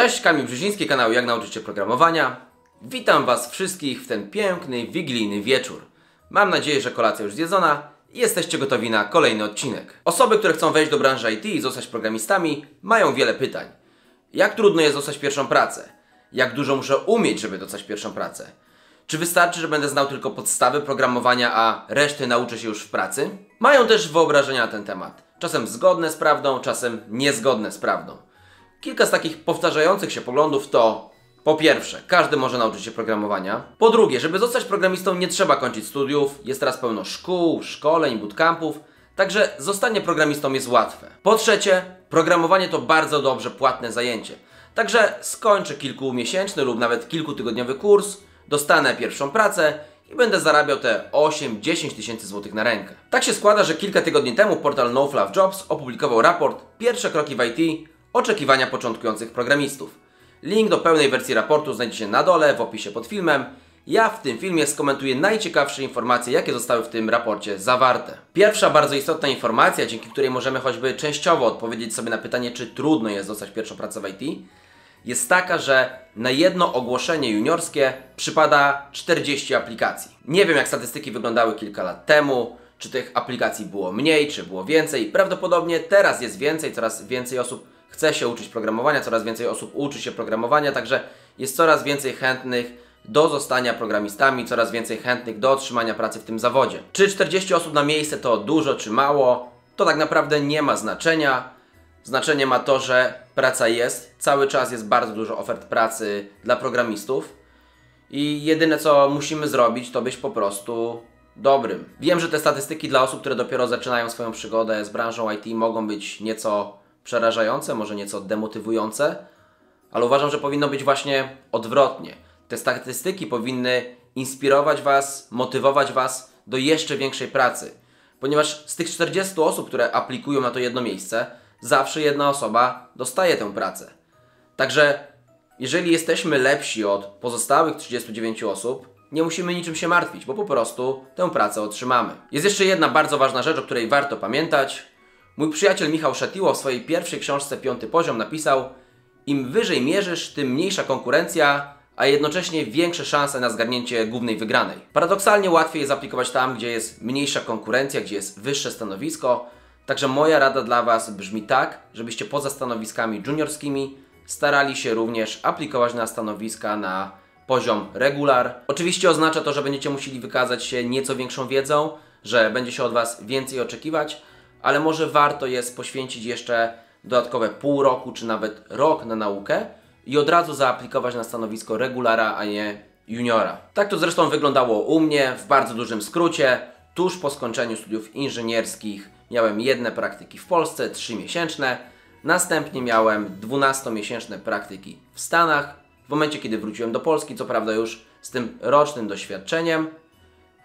Cześć, Kamil Brzeziński, kanał Jak nauczyć się programowania. Witam Was wszystkich w ten piękny, wigilijny wieczór. Mam nadzieję, że kolacja już zjedzona i jesteście gotowi na kolejny odcinek. Osoby, które chcą wejść do branży IT i zostać programistami, mają wiele pytań. Jak trudno jest dostać pierwszą pracę? Jak dużo muszę umieć, żeby dostać pierwszą pracę? Czy wystarczy, że będę znał tylko podstawy programowania, a reszty nauczę się już w pracy? Mają też wyobrażenia na ten temat. Czasem zgodne z prawdą, czasem niezgodne z prawdą. Kilka z takich powtarzających się poglądów to po pierwsze, każdy może nauczyć się programowania. Po drugie, żeby zostać programistą nie trzeba kończyć studiów, jest teraz pełno szkół, szkoleń, bootcampów, także zostanie programistą jest łatwe. Po trzecie, programowanie to bardzo dobrze płatne zajęcie. Także skończę kilkumiesięczny lub nawet kilkutygodniowy kurs, dostanę pierwszą pracę i będę zarabiał te 8-10 tysięcy złotych na rękę. Tak się składa, że kilka tygodni temu portal NoFluff Jobs opublikował raport Pierwsze kroki w IT oczekiwania początkujących programistów. Link do pełnej wersji raportu znajdziecie na dole w opisie pod filmem. Ja w tym filmie skomentuję najciekawsze informacje, jakie zostały w tym raporcie zawarte. Pierwsza bardzo istotna informacja, dzięki której możemy choćby częściowo odpowiedzieć sobie na pytanie, czy trudno jest dostać pierwszą pracę w IT, jest taka, że na jedno ogłoszenie juniorskie przypada 40 aplikacji. Nie wiem, jak statystyki wyglądały kilka lat temu, czy tych aplikacji było mniej, czy było więcej. Prawdopodobnie teraz jest więcej, coraz więcej osób chce się uczyć programowania, coraz więcej osób uczy się programowania, także jest coraz więcej chętnych do zostania programistami, coraz więcej chętnych do otrzymania pracy w tym zawodzie. Czy 40 osób na miejsce to dużo czy mało? To tak naprawdę nie ma znaczenia. Znaczenie ma to, że praca jest, cały czas jest bardzo dużo ofert pracy dla programistów i jedyne co musimy zrobić to być po prostu dobrym. Wiem, że te statystyki dla osób, które dopiero zaczynają swoją przygodę z branżą IT mogą być nieco przerażające, może nieco demotywujące, ale uważam, że powinno być właśnie odwrotnie. Te statystyki powinny inspirować Was, motywować Was do jeszcze większej pracy, ponieważ z tych 40 osób, które aplikują na to jedno miejsce, zawsze jedna osoba dostaje tę pracę. Także jeżeli jesteśmy lepsi od pozostałych 39 osób, nie musimy niczym się martwić, bo po prostu tę pracę otrzymamy. Jest jeszcze jedna bardzo ważna rzecz, o której warto pamiętać. Mój przyjaciel Michał Szatiło w swojej pierwszej książce Piąty Poziom napisał Im wyżej mierzysz, tym mniejsza konkurencja, a jednocześnie większe szanse na zgarnięcie głównej wygranej. Paradoksalnie łatwiej jest aplikować tam, gdzie jest mniejsza konkurencja, gdzie jest wyższe stanowisko. Także moja rada dla Was brzmi tak, żebyście poza stanowiskami juniorskimi starali się również aplikować na stanowiska na poziom regular. Oczywiście oznacza to, że będziecie musieli wykazać się nieco większą wiedzą, że będzie się od Was więcej oczekiwać, ale może warto jest poświęcić jeszcze dodatkowe pół roku czy nawet rok na naukę i od razu zaaplikować na stanowisko regulara, a nie juniora. Tak to zresztą wyglądało u mnie w bardzo dużym skrócie. Tuż po skończeniu studiów inżynierskich miałem jedne praktyki w Polsce, 3-miesięczne. Następnie miałem 12-miesięczne praktyki w Stanach. W momencie, kiedy wróciłem do Polski, co prawda już z tym rocznym doświadczeniem,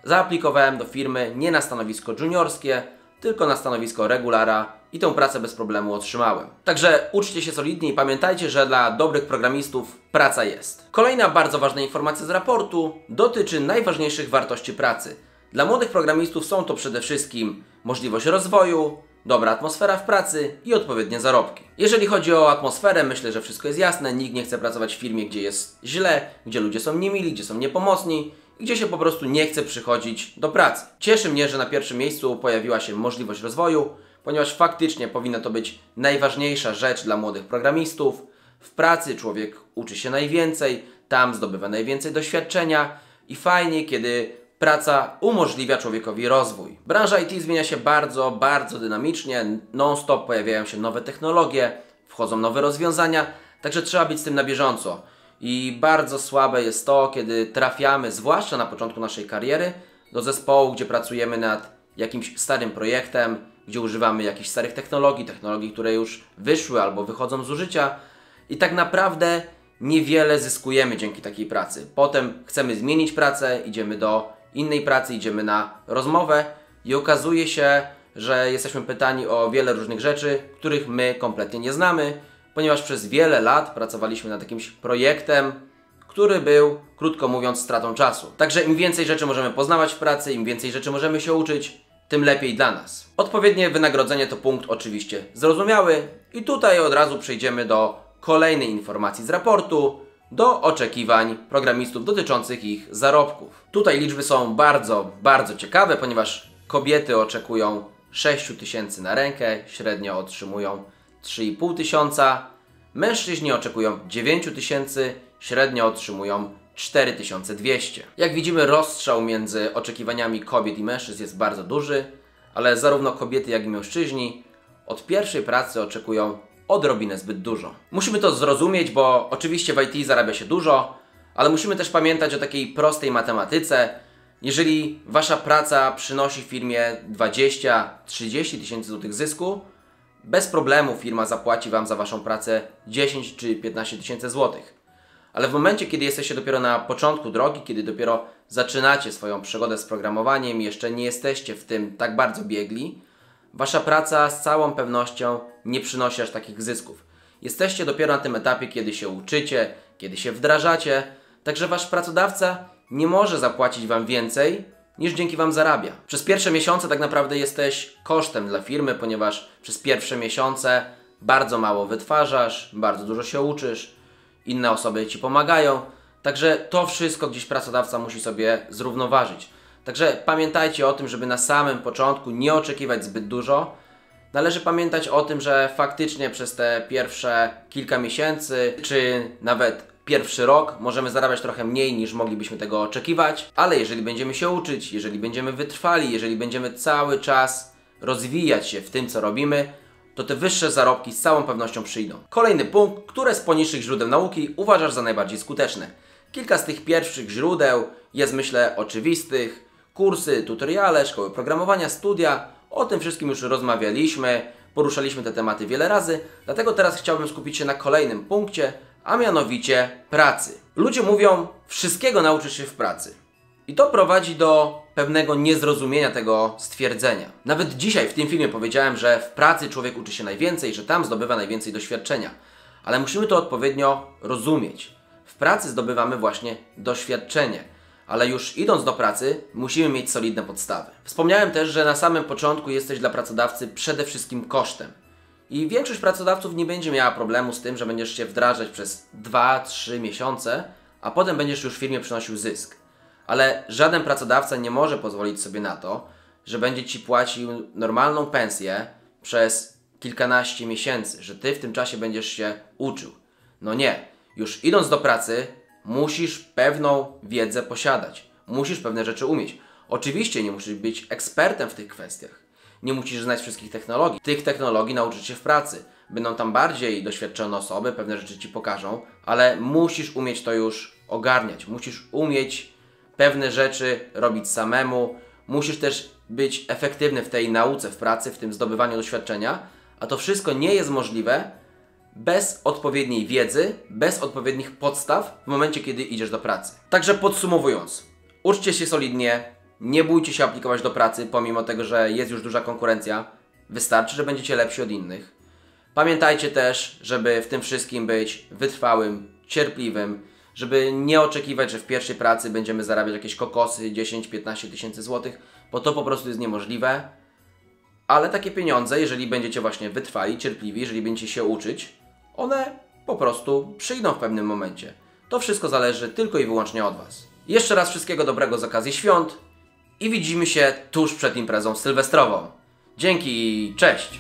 zaaplikowałem do firmy nie na stanowisko juniorskie, tylko na stanowisko regulara i tę pracę bez problemu otrzymałem. Także uczcie się solidnie i pamiętajcie, że dla dobrych programistów praca jest. Kolejna bardzo ważna informacja z raportu dotyczy najważniejszych wartości pracy. Dla młodych programistów są to przede wszystkim możliwość rozwoju, dobra atmosfera w pracy i odpowiednie zarobki. Jeżeli chodzi o atmosferę, myślę, że wszystko jest jasne. Nikt nie chce pracować w firmie, gdzie jest źle, gdzie ludzie są niemili, gdzie są niepomocni gdzie się po prostu nie chce przychodzić do pracy. Cieszy mnie, że na pierwszym miejscu pojawiła się możliwość rozwoju, ponieważ faktycznie powinna to być najważniejsza rzecz dla młodych programistów. W pracy człowiek uczy się najwięcej, tam zdobywa najwięcej doświadczenia i fajnie, kiedy praca umożliwia człowiekowi rozwój. Branża IT zmienia się bardzo, bardzo dynamicznie, non-stop pojawiają się nowe technologie, wchodzą nowe rozwiązania, także trzeba być z tym na bieżąco. I bardzo słabe jest to, kiedy trafiamy, zwłaszcza na początku naszej kariery, do zespołu, gdzie pracujemy nad jakimś starym projektem, gdzie używamy jakichś starych technologii, technologii, które już wyszły albo wychodzą z użycia i tak naprawdę niewiele zyskujemy dzięki takiej pracy. Potem chcemy zmienić pracę, idziemy do innej pracy, idziemy na rozmowę i okazuje się, że jesteśmy pytani o wiele różnych rzeczy, których my kompletnie nie znamy ponieważ przez wiele lat pracowaliśmy nad jakimś projektem, który był, krótko mówiąc, stratą czasu. Także im więcej rzeczy możemy poznawać w pracy, im więcej rzeczy możemy się uczyć, tym lepiej dla nas. Odpowiednie wynagrodzenie to punkt oczywiście zrozumiały i tutaj od razu przejdziemy do kolejnej informacji z raportu do oczekiwań programistów dotyczących ich zarobków. Tutaj liczby są bardzo, bardzo ciekawe, ponieważ kobiety oczekują 6 tysięcy na rękę, średnio otrzymują 3,5 tysiąca, mężczyźni oczekują 9 tysięcy, średnio otrzymują 4200. Jak widzimy, rozstrzał między oczekiwaniami kobiet i mężczyzn jest bardzo duży, ale zarówno kobiety, jak i mężczyźni od pierwszej pracy oczekują odrobinę zbyt dużo. Musimy to zrozumieć, bo oczywiście w IT zarabia się dużo, ale musimy też pamiętać o takiej prostej matematyce. Jeżeli wasza praca przynosi firmie 20-30 tysięcy złotych zysku, bez problemu firma zapłaci wam za waszą pracę 10 czy 15 tysięcy złotych. Ale w momencie, kiedy jesteście dopiero na początku drogi, kiedy dopiero zaczynacie swoją przygodę z programowaniem, jeszcze nie jesteście w tym tak bardzo biegli, wasza praca z całą pewnością nie przynosi aż takich zysków. Jesteście dopiero na tym etapie, kiedy się uczycie, kiedy się wdrażacie, także wasz pracodawca nie może zapłacić wam więcej niż dzięki wam zarabia. Przez pierwsze miesiące tak naprawdę jesteś kosztem dla firmy, ponieważ przez pierwsze miesiące bardzo mało wytwarzasz, bardzo dużo się uczysz, inne osoby ci pomagają. Także to wszystko gdzieś pracodawca musi sobie zrównoważyć. Także pamiętajcie o tym, żeby na samym początku nie oczekiwać zbyt dużo. Należy pamiętać o tym, że faktycznie przez te pierwsze kilka miesięcy, czy nawet pierwszy rok możemy zarabiać trochę mniej niż moglibyśmy tego oczekiwać, ale jeżeli będziemy się uczyć, jeżeli będziemy wytrwali, jeżeli będziemy cały czas rozwijać się w tym, co robimy, to te wyższe zarobki z całą pewnością przyjdą. Kolejny punkt, które z poniższych źródeł nauki uważasz za najbardziej skuteczne? Kilka z tych pierwszych źródeł jest myślę oczywistych. Kursy, tutoriale, szkoły programowania, studia. O tym wszystkim już rozmawialiśmy, poruszaliśmy te tematy wiele razy, dlatego teraz chciałbym skupić się na kolejnym punkcie, a mianowicie pracy. Ludzie mówią, wszystkiego nauczysz się w pracy. I to prowadzi do pewnego niezrozumienia tego stwierdzenia. Nawet dzisiaj w tym filmie powiedziałem, że w pracy człowiek uczy się najwięcej, że tam zdobywa najwięcej doświadczenia. Ale musimy to odpowiednio rozumieć. W pracy zdobywamy właśnie doświadczenie, ale już idąc do pracy musimy mieć solidne podstawy. Wspomniałem też, że na samym początku jesteś dla pracodawcy przede wszystkim kosztem. I większość pracodawców nie będzie miała problemu z tym, że będziesz się wdrażać przez 2-3 miesiące, a potem będziesz już firmie przynosił zysk. Ale żaden pracodawca nie może pozwolić sobie na to, że będzie ci płacił normalną pensję przez kilkanaście miesięcy, że ty w tym czasie będziesz się uczył. No nie. Już idąc do pracy, musisz pewną wiedzę posiadać. Musisz pewne rzeczy umieć. Oczywiście nie musisz być ekspertem w tych kwestiach. Nie musisz znać wszystkich technologii. Tych technologii nauczyć się w pracy. Będą tam bardziej doświadczone osoby, pewne rzeczy ci pokażą, ale musisz umieć to już ogarniać. Musisz umieć pewne rzeczy robić samemu. Musisz też być efektywny w tej nauce, w pracy, w tym zdobywaniu doświadczenia, a to wszystko nie jest możliwe bez odpowiedniej wiedzy, bez odpowiednich podstaw w momencie, kiedy idziesz do pracy. Także podsumowując, uczcie się solidnie, nie bójcie się aplikować do pracy, pomimo tego, że jest już duża konkurencja. Wystarczy, że będziecie lepsi od innych. Pamiętajcie też, żeby w tym wszystkim być wytrwałym, cierpliwym, żeby nie oczekiwać, że w pierwszej pracy będziemy zarabiać jakieś kokosy 10-15 tysięcy złotych, bo to po prostu jest niemożliwe. Ale takie pieniądze, jeżeli będziecie właśnie wytrwali, cierpliwi, jeżeli będziecie się uczyć, one po prostu przyjdą w pewnym momencie. To wszystko zależy tylko i wyłącznie od Was. Jeszcze raz wszystkiego dobrego z okazji świąt i widzimy się tuż przed imprezą sylwestrową. Dzięki i cześć!